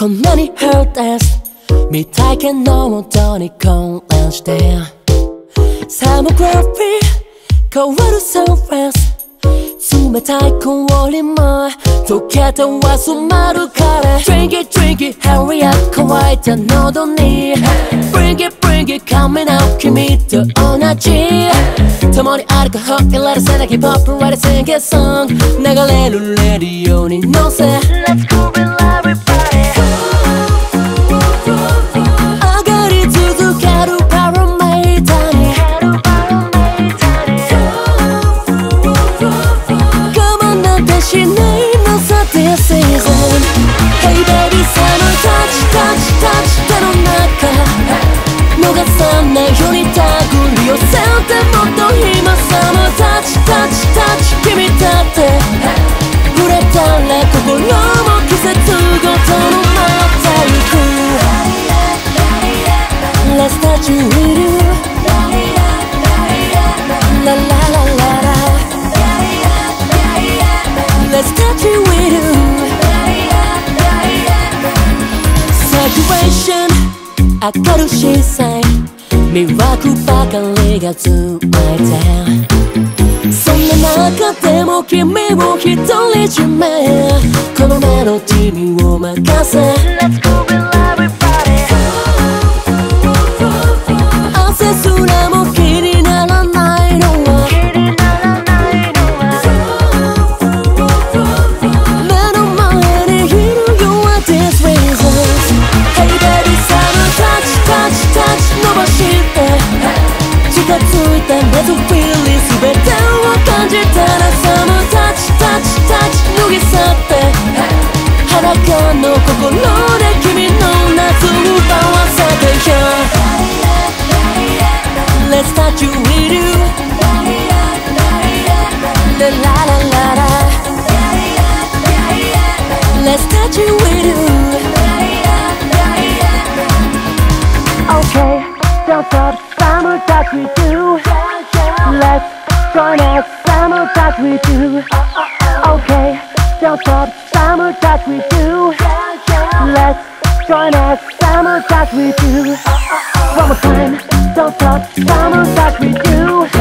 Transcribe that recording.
こんなに hurtless 未体験のもとに混乱してサーモグラフィー変わるサーフェス 冷たい氷も溶けては染まるから Drink it drink it hurry up 乾いた喉に Bring it bring it coming out 君と同じ共に歩くホイられせなき Pop write a sing a song 流れるレディオに乗せ Let's go Situation 明るしさ。魅惑ばかりがつまいて。そんな中でも君を独り占め。このメロディーを任せ。Let's go baby. 더 쌈을 that we do Let's join us 쌈을 that we do Okay 더 쌈을 that we do Let's join us Summer that we do One more time Don't stop. Summer that we do